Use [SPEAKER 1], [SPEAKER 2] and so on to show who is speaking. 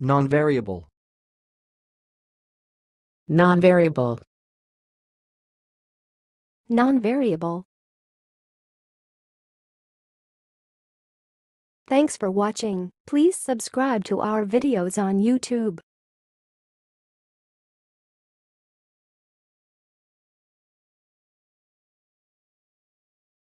[SPEAKER 1] Non-variable.
[SPEAKER 2] non-variable,
[SPEAKER 3] Non-variable. Thanks for watching. Please subscribe to our videos on YouTube.